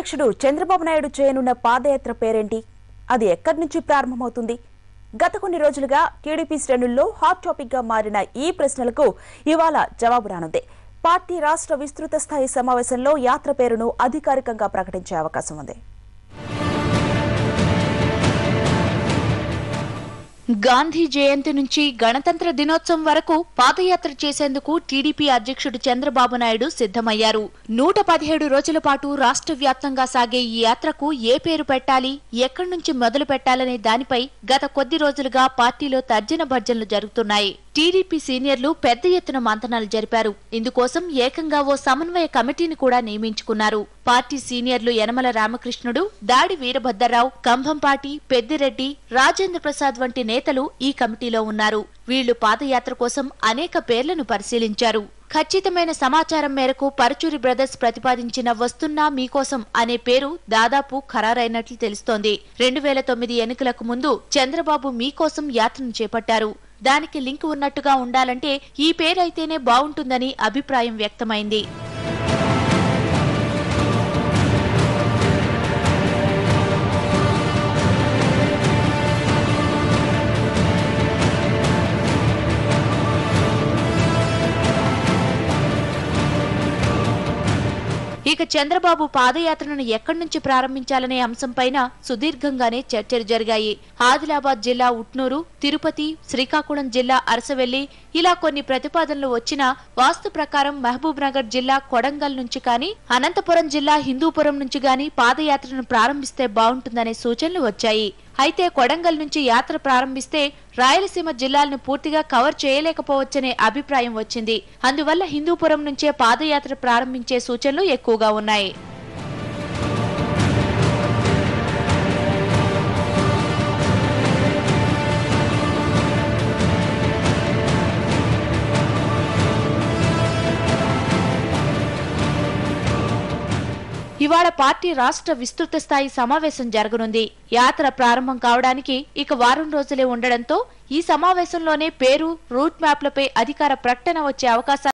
అధ్యక్షుడు చంద్రబాబు నాయుడు చేయనున్న పాదయాత్ర పేరేంటి? అది ఎక్కడి నుంచి ప్రారంభమవుతుంది? గత కొన్ని రోజులుగా టీడీపీ శ్రేణుల్లో హాట్ టాపిక్గా మారిన ఈ ప్రశ్నలకు ఇవాళ జవాబు రానుంది. పార్టీ రాష్ట్ర విస్తృత స్థాయి సమావేశంలో యాత్ర పేరును అధికారికంగా ప్రకటించే అవకాశం ఉంది. గాంధీ జయంతి నుంచి గణతంత్ర దినోత్సవం వరకు పాదయాత్ర చేసేందుకు టీడీపీ అధ్యక్షుడు చంద్రబాబు నాయుడు సిద్ధమయ్యారు. నూట పదిహేడు రోజుల పాటు రాష్ట్ర వ్యాప్తంగా సాగే ఈ యాత్రకు ఏ పేరు పెట్టాలి ఎక్కడి నుంచి మొదలు పెట్టాలనే దానిపై గత కొద్ది రోజులుగా పార్టీలో తర్జన భర్జనలు జరుగుతున్నాయి. టీడీపీ సీనియర్లు పెద్ద ఎత్తున మంతనాలు జరిపారు. ఇందుకోసం ఏకంగా ఓ సమన్వయ కమిటీని కూడా నియమించుకున్నారు. పార్టీ సీనియర్లు యనమల రామకృష్ణుడు దాడి వీరభద్రరావు కంభంపాటి పెద్దిరెడ్డి రాజేంద్ర ప్రసాద్ వంటి నేతలు ఈ కమిటీలో ఉన్నారు. వీళ్ళు పాదయాత్ర కోసం అనేక పేర్లను పరిశీలించారు. ఖచ్చితమైన సమాచారం మేరకు పరచూరి బ్రదర్స్ ప్రతిపాదించిన వస్తున్నా మీకోసం అనే పేరు దాదాపు ఖరారైనట్లు తెలుస్తోంది. రెండు వేల తొమ్మిది ఎన్నికలకు ముందు చంద్రబాబు మీకోసం యాత్రను చేపట్టారు. దానికి లింక్ ఉన్నట్టుగా ఉండాలంటే ఈ పేరైతేనే బాగుంటుందని అభిప్రాయం వ్యక్తమైంది. ఇక చంద్రబాబు పాదయాత్రను ఎక్కడి నుంచి ప్రారంభించాలనే అంశంపైన సుదీర్ఘంగానే చర్చలు జరిగాయి. ఆదిలాబాద్ జిల్లా ఉట్నూరు తిరుపతి శ్రీకాకుళం జిల్లా అరసవెల్లి ఇలా కొన్ని ప్రతిపాదనలు వచ్చినా వాస్తు ప్రకారం మహబూబ్ నగర్ జిల్లా కొడంగల్ నుంచి కానీ అనంతపురం జిల్లా హిందూపురం నుంచి గాని పాదయాత్రను ప్రారంభిస్తే బాగుంటుందనే సూచనలు వచ్చాయి. అయితే కొడంగల్ నుంచి యాత్ర ప్రారంభిస్తే రాయలసీమ జిల్లాలను పూర్తిగా కవర్ చేయలేకపోవచ్చనే అభిప్రాయం వచ్చింది. అందువల్ల హిందూపురం నుంచే పాదయాత్ర ప్రారంభించే సూచనలు ఎక్కువగా ఉన్నాయి. ఇవాళ పార్టీ రాష్ట్ర విస్తృత స్థాయి సమావేశం జరగనుంది. యాత్ర ప్రారంభం కావడానికి ఇక వారం రోజులే ఉండడంతో ఈ సమావేశంలోనే పేరు రూట్ మ్యాప్లపై అధికార ప్రకటన వచ్చే అవకాశాలు